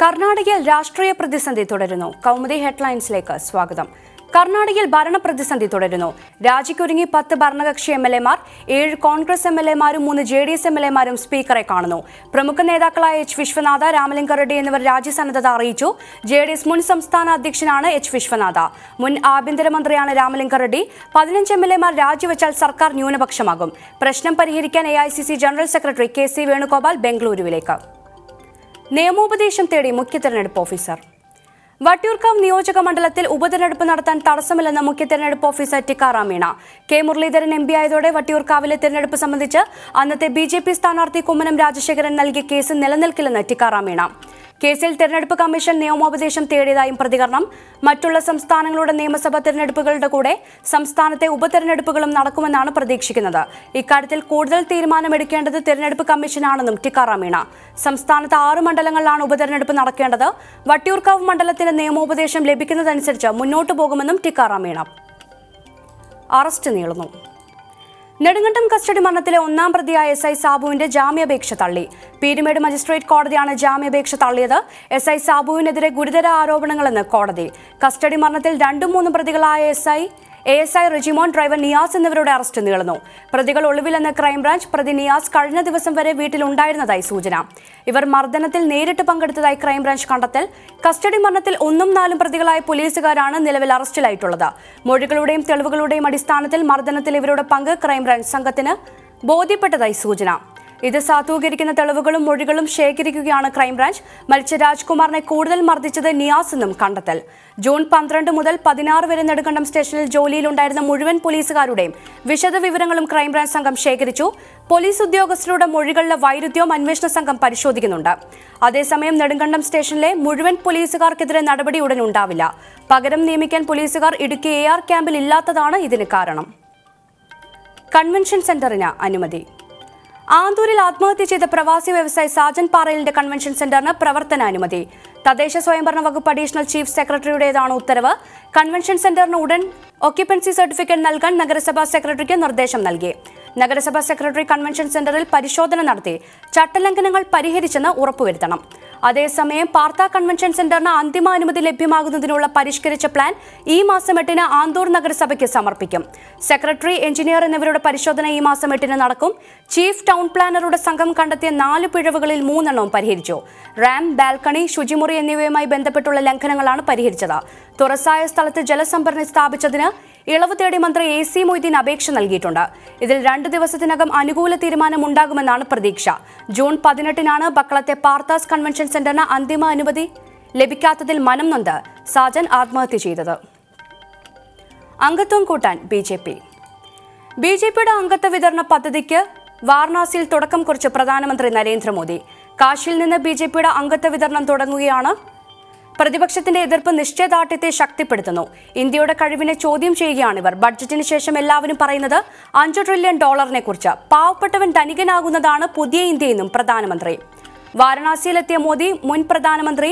കർണാടകയിൽ രാഷ്ട്രീയ പ്രതിസന്ധി തുടരുന്നു. കൗമുദി ഹെഡ്ലൈൻസിലേക്ക് സ്വാഗതം. കർണാടകയിൽ ഭരണ പ്രതിസന്ധി തുടരുന്നു. രാജിക്കൊരുങ്ങി പത്ത് ഭരണകക്ഷി എം എൽ എമാർ ഏഴ് കോൺഗ്രസ് എം എൽ എമാരും മൂന്ന് J D S M L എമാരും സ്പീക്കറെ കാണുന്നു. പ്രമുഖ നേതാക്കളായ എച്ച് വിശ്വനാഥ രാമലിംഗ റെഡ്ഡി എന്നിവർ രാജ്യസന്നദ്ധത അറിയിച്ചു. ജെ ഡി എസ് മുൻ സംസ്ഥാന അധ്യക്ഷനാണ് എച്ച് വിശ്വനാഥ. മുൻ ആഭ്യന്തരമന്ത്രിയാണ് രാമലിംഗ റെഡ്ഡി പതിനഞ്ച് എം എൽ എമാർ രാജിവെച്ചാൽ സർക്കാർ ന്യൂനപക്ഷമാകും. പ്രശ്നം പരിഹരിക്കാൻ A general secretary K C Venugopal ബംഗളൂരുവിലേക്ക്. നിയമോപദേശം തേടി മുഖ്യ തെരഞ്ഞെടുപ്പ് ഓഫീസർ. വട്ടിയൂർക്കാവ് നിയോജക മണ്ഡലത്തിൽ ഉപതെരഞ്ഞെടുപ്പ് നടത്താൻ തടസ്സമില്ലെന്ന മുഖ്യ തെരഞ്ഞെടുപ്പ് officer Tikaram Meena. K Muraleedharan M ആയതോടെ വട്ടിയൂർക്കാവിലെ തെരഞ്ഞെടുപ്പ് സംബന്ധിച്ച് അന്നത്തെ ബി ജെ പി സ്ഥാനാർത്ഥി കുമ്മനം രാജശേഖരൻ നൽകിയ കേസ് നിലനിൽക്കില്ലെന്ന് ടിക്കാറാം മീണ. കേസിൽ തെരഞ്ഞെടുപ്പ് കമ്മീഷൻ നിയമോപദേശം തേടിയതായും പ്രതികരണം. മറ്റുള്ള സംസ്ഥാനങ്ങളുടെ നിയമസഭാ തെരഞ്ഞെടുപ്പുകളുടെ കൂടെ സംസ്ഥാനത്തെ ഉപതെരഞ്ഞെടുപ്പുകളും നടക്കുമെന്നാണ് പ്രതീക്ഷിക്കുന്നത്. ഇക്കാര്യത്തിൽ കൂടുതൽ തീരുമാനമെടുക്കേണ്ടത് തെരഞ്ഞെടുപ്പ് കമ്മീഷനാണെന്നും ടിക്കാറാം മീണ. സംസ്ഥാനത്ത് ആറ് മണ്ഡലങ്ങളിലാണ് ഉപതെരഞ്ഞെടുപ്പ് നടക്കേണ്ടത്. വട്ടിയൂർക്കാവ് മണ്ഡലത്തിന് നിയമോപദേശം ലഭിക്കുന്നതനുസരിച്ച് മുന്നോട്ടു പോകുമെന്നും ടിക്കാറാം മീണ. അറസ്റ്റ് നീളുന്നു. നെടുങ്കണ്ടം കസ്റ്റഡി മരണത്തിലെ ഒന്നാം പ്രതിയായ എസ് ഐ സാബുവിന്റെ ജാമ്യാപേക്ഷ തള്ളി. പീരുമേട് മജിസ്ട്രേറ്റ് കോടതിയാണ് ജാമ്യാപേക്ഷ തള്ളിയത്. എസ് ഐ സാബുവിനെതിരെ ഗുരുതര ആരോപണങ്ങളെന്ന് കോടതി. കസ്റ്റഡി മരണത്തിൽ രണ്ടും മൂന്നും പ്രതികളായ S I A S I Rijimon driver Niyas എന്നിവരുടെ അറസ്റ്റ് നീളുന്നു. പ്രതികൾ ഒളിവിലെന്ന് ക്രൈംബ്രാഞ്ച് പ്രതി നിയാസ് കഴിഞ്ഞ ദിവസം വരെ വീട്ടിലുണ്ടായിരുന്നതായി സൂചന. ഇവർ മർദ്ദനത്തിൽ നേരിട്ട് പങ്കെടുത്തതായി ക്രൈംബ്രാഞ്ച് കണ്ടെത്തൽ കസ്റ്റഡി മരണത്തിൽ ഒന്നും നാലും പ്രതികളായ പോലീസുകാരാണ് നിലവിൽ അറസ്റ്റിലായിട്ടുള്ളത്. മൊഴികളുടെയും തെളിവുകളുടെയും അടിസ്ഥാനത്തിൽ മർദ്ദനത്തിൽ ഇവരുടെ പങ്ക് ക്രൈംബ്രാഞ്ച് സംഘത്തിന് ബോധ്യപ്പെട്ടതായി സൂചന. ഇത് സാധൂകരിക്കുന്ന തെളിവുകളും മൊഴികളും ശേഖരിക്കുകയാണ് ക്രൈംബ്രാഞ്ച്. മരിച്ച രാജ്കുമാറിനെ കൂടുതൽ മർദ്ദിച്ചത് നിയാസ് എന്നും കണ്ടെത്തൽ. ജൂൺ പന്ത്രണ്ട് മുതൽ പതിനാറ് വരെ നെടുങ്കണ്ടം സ്റ്റേഷനിൽ ജോലിയിലുണ്ടായിരുന്ന മുഴുവൻ പോലീസുകാരുടെയും വിശദ വിവരങ്ങളും ക്രൈംബ്രാഞ്ച് സംഘം ശേഖരിച്ചു. പോലീസ് ഉദ്യോഗസ്ഥരുടെ മൊഴികളിലെ വൈരുദ്ധ്യവും അന്വേഷണ സംഘം പരിശോധിക്കുന്നുണ്ട്. അതേസമയം നെടുങ്കണ്ടം സ്റ്റേഷനിലെ മുഴുവൻ പോലീസുകാർക്കെതിരെ നടപടി ഉടൻ ഉണ്ടാവില്ല. പകരം നിയമിക്കാൻ പോലീസുകാർ ഇടുക്കി എ ആർ ക്യാമ്പിൽ ഇല്ലാത്തതാണ് ഇതിന് കാരണം. കൺവെൻഷൻ സെന്ററിന് അനുമതി. ആന്തൂരിൽ ആത്മഹത്യ ചെയ്ത പ്രവാസി വ്യവസായി സാജൻ പാറയിലിന്റെ കൺവെൻഷൻ സെന്ററിന് പ്രവർത്തനാനുമതി. തദ്ദേശ സ്വയംഭരണ വകുപ്പ് അഡീഷണൽ ചീഫ് സെക്രട്ടറിയുടേതാണ് ഉത്തരവ്. കൺവെൻഷൻ സെന്ററിന് ഉടൻ ഒക്യുപ്പൻസി സർട്ടിഫിക്കറ്റ് നൽകാൻ നഗരസഭാ സെക്രട്ടറിക്ക് നിർദ്ദേശം നൽകി. നഗരസഭാ സെക്രട്ടറി കൺവെൻഷൻ സെന്ററിൽ പരിശോധന നടത്തി. ചട്ടലംഘനങ്ങൾ പരിഹരിച്ചെന്ന് ഉറപ്പുവരുത്തണം. അതേസമയം പാർത്ത കൺവെൻഷൻ സെന്ററിന് അന്തിമ അനുമതി ലഭ്യമാകുന്നതിനുള്ള പരിഷ്കരിച്ച പ്ലാൻ ഈ മാസം എട്ടിന് ആന്തൂർ നഗരസഭയ്ക്ക് സമർപ്പിക്കും. സെക്രട്ടറി എഞ്ചിനീയർ എന്നിവരുടെ പരിശോധന ഈ മാസം എട്ടിന് നടക്കും. ചീഫ് ടൗൺ പ്ലാനറുടെ സംഘം കണ്ടെത്തിയ നാല് പിഴവുകളിൽ മൂന്നെണ്ണവും പരിഹരിച്ചു. റാം ബാൽക്കണി ശുചിമുറി എന്നിവയുമായി ബന്ധപ്പെട്ടുള്ള ലംഘനങ്ങളാണ് പരിഹരിച്ചത്. തുറസായ സ്ഥലത്ത് ജലസംഭരണി സ്ഥാപിച്ചതിന് ഇളവ് തേടി മന്ത്രി എ സി മൊയ്തീൻ അപേക്ഷ നൽകിയിട്ടുണ്ട്. ഇതിൽ രണ്ട് ദിവസത്തിനകം അനുകൂല തീരുമാനം ഉണ്ടാകുമെന്നാണ് പ്രതീക്ഷ. ജൂൺ പതിനെട്ടിനാണ് ബക്കളത്തെ പാർത്താസ് കൺവെൻഷൻ സെന്ററിന് അന്തിമ അനുമതി ലഭിക്കാത്തതിൽ മനം നൊന്ത് സാജൻ ആത്മഹത്യ ചെയ്തത്. അംഗത്വം കൂട്ടാൻ B J P. B J പിയുടെ അംഗത്വ വിതരണ പദ്ധതിക്ക് വാരണാസിയിൽ തുടക്കം കുറിച്ച് പ്രധാനമന്ത്രി നരേന്ദ്രമോദി. കാശിയിൽ നിന്ന് ബി ജെ പിയുടെ അംഗത്വ വിതരണം തുടങ്ങുകയാണ് പ്രതിപക്ഷത്തിന്റെ എതിർപ്പ് നിശ്ചയദാർഢ്യത്തെ ശക്തിപ്പെടുത്തുന്നു. ഇന്ത്യയുടെ കഴിവിനെ ചോദ്യം ചെയ്യുകയാണ് ഇവർ. ബഡ്ജറ്റിന് ശേഷം എല്ലാവരും പറയുന്നത് അഞ്ചു ട്രില്യൺ ഡോളറിനെ കുറിച്ച് പാവപ്പെട്ടവൻ ധനികനാകുന്നതാണ് പുതിയ ഇന്ത്യയെന്നും പ്രധാനമന്ത്രി. വാരണാസിയിലെത്തിയ മോദി മുൻ പ്രധാനമന്ത്രി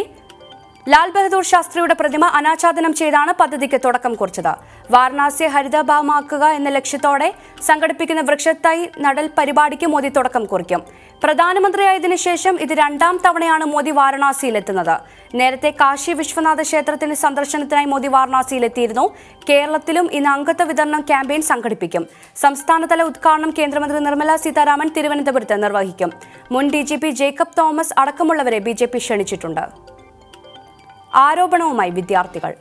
ലാൽ ബഹദൂർ ശാസ്ത്രിയുടെ പ്രതിമ അനാച്ഛാദനം ചെയ്താണ് പദ്ധതിക്ക് തുടക്കം കുറിച്ചത്. വാരണാസിയെ ഹരിതഭാവമാക്കുക എന്ന ലക്ഷ്യത്തോടെ സംഘടിപ്പിക്കുന്ന വൃക്ഷത്തൈ നടൽ പരിപാടിക്ക് മോദി തുടക്കം കുറിക്കും. പ്രധാനമന്ത്രിയായതിനു ശേഷം ഇത് രണ്ടാം തവണയാണ് മോദി വാരണാസിയിലെത്തുന്നത്. നേരത്തെ കാശി വിശ്വനാഥ ക്ഷേത്രത്തിന് സന്ദർശനത്തിനായി മോദി വാരണാസിയിലെത്തിയിരുന്നു. കേരളത്തിലും ഇന്ന് അംഗത്വ വിതരണം ക്യാമ്പയിൻ സംഘടിപ്പിക്കും. സംസ്ഥാനതല ഉദ്ഘാടനം കേന്ദ്രമന്ത്രി നിർമ്മല സീതാരാമൻ തിരുവനന്തപുരത്ത് നിർവഹിക്കും. മുൻ ഡി ജേക്കബ് തോമസ് അടക്കമുള്ളവരെ ബി ക്ഷണിച്ചിട്ടുണ്ട്. ആരോപണവുമായി വിദ്യാർത്ഥികൾ.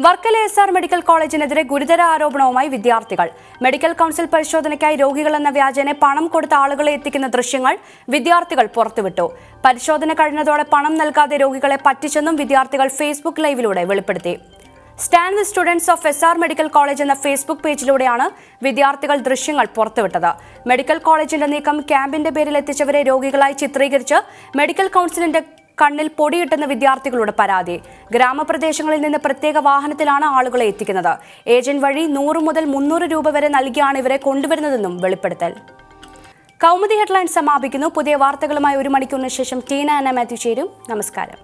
വർക്കല എസ് ആർ മെഡിക്കൽ കോളേജിനെതിരെ ഗുരുതര ആരോപണവുമായി വിദ്യാർത്ഥികൾ. മെഡിക്കൽ കൗൺസിൽ പരിശോധനയ്ക്കായി രോഗികൾ എന്ന വ്യാജേനെ പണം കൊടുത്ത ആളുകളെ എത്തിക്കുന്ന ദൃശ്യങ്ങൾ വിദ്യാർത്ഥികൾ പുറത്തുവിട്ടു. പരിശോധന കഴിഞ്ഞതോടെ പണം നൽകാതെ രോഗികളെ പറ്റിച്ചെന്നും വിദ്യാർത്ഥികൾ ഫേസ്ബുക്ക് ലൈവിലൂടെ വെളിപ്പെടുത്തി. Stand students of S R medical college എന്ന ഫേസ്ബുക്ക് പേജിലൂടെയാണ് വിദ്യാർത്ഥികൾ ദൃശ്യങ്ങൾ പുറത്തുവിട്ടത്. മെഡിക്കൽ കോളേജിന്റെ നീക്കം ക്യാമ്പിന്റെ പേരിൽ എത്തിച്ചവരെ രോഗികളായി ചിത്രീകരിച്ച് മെഡിക്കൽ കൗൺസിലിന്റെ കണ്ണിൽ പൊടിയിട്ടെന്ന വിദ്യാർത്ഥികളുടെ പരാതി. ഗ്രാമപ്രദേശങ്ങളിൽ നിന്ന് പ്രത്യേക വാഹനത്തിലാണ് ആളുകളെ എത്തിക്കുന്നത്. ഏജന്റ് വഴി നൂറ് മുതൽ മുന്നൂറ് രൂപ വരെ നൽകിയാണ് ഇവരെ കൊണ്ടുവരുന്നതെന്നും വെളിപ്പെടുത്തൽ. കൗമുദി ഹെഡ്ലൈൻ സമാപിക്കുന്നു. പുതിയ വാർത്തകളുമായി ഒരു മണിക്കൂറിന് ശേഷം ടീന അന മാത്യു ചേരും. നമസ്കാരം.